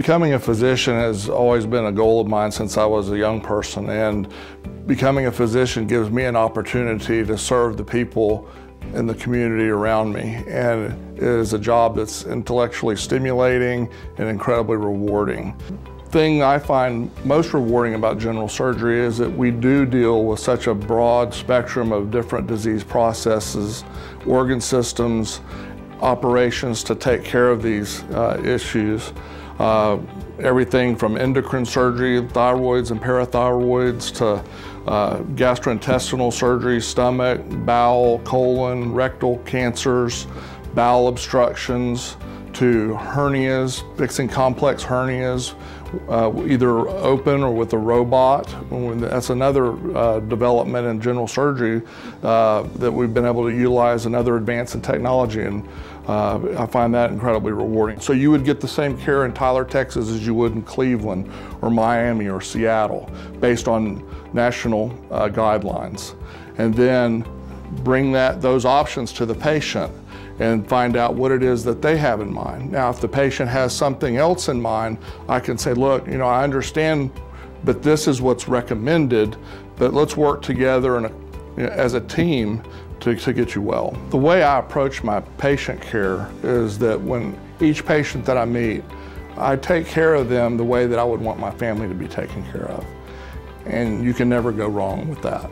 Becoming a physician has always been a goal of mine since I was a young person, and becoming a physician gives me an opportunity to serve the people in the community around me. And it is a job that's intellectually stimulating and incredibly rewarding. Thing I find most rewarding about general surgery is that we do deal with such a broad spectrum of different disease processes, organ systems, operations to take care of these uh, issues. Uh, everything from endocrine surgery, thyroids and parathyroids, to uh, gastrointestinal surgery, stomach, bowel, colon, rectal cancers, bowel obstructions, to hernias, fixing complex hernias, uh, either open or with a robot. That's another uh, development in general surgery uh, that we've been able to utilize another advance in technology. And uh, I find that incredibly rewarding. So you would get the same care in Tyler, Texas as you would in Cleveland or Miami or Seattle based on national uh, guidelines. And then bring that, those options to the patient and find out what it is that they have in mind. Now, if the patient has something else in mind, I can say, look, you know, I understand, but this is what's recommended, but let's work together and you know, as a team to, to get you well. The way I approach my patient care is that when each patient that I meet, I take care of them the way that I would want my family to be taken care of. And you can never go wrong with that.